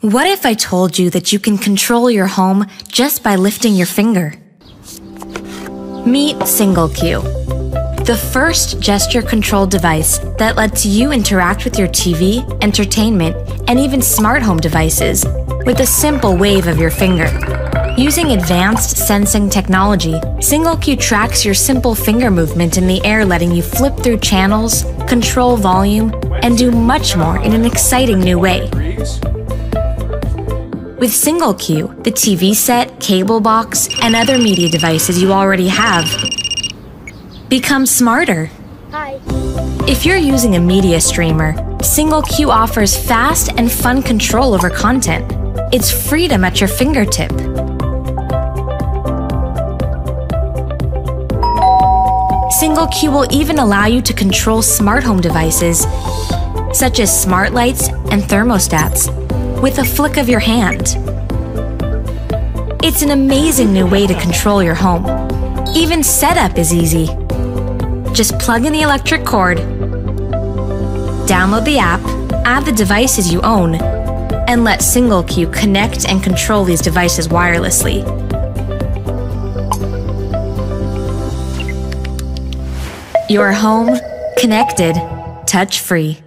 What if I told you that you can control your home just by lifting your finger? Meet Single singlecue, the first gesture control device that lets you interact with your TV, entertainment, and even smart home devices with a simple wave of your finger. Using advanced sensing technology, singlecue tracks your simple finger movement in the air, letting you flip through channels, control volume, and do much more in an exciting new way. With singlecue, the TV set, cable box, and other media devices you already have become smarter. Hi. If you're using a media streamer, singlecue offers fast and fun control over content. It's freedom at your fingertip. singlecue will even allow you to control smart home devices, such as smart lights and thermostats, with a flick of your hand. It's an amazing new way to control your home. Even setup is easy. Just plug in the electric cord, download the app, add the devices you own, and let singlecue connect and control these devices wirelessly. Your home, connected, touch free.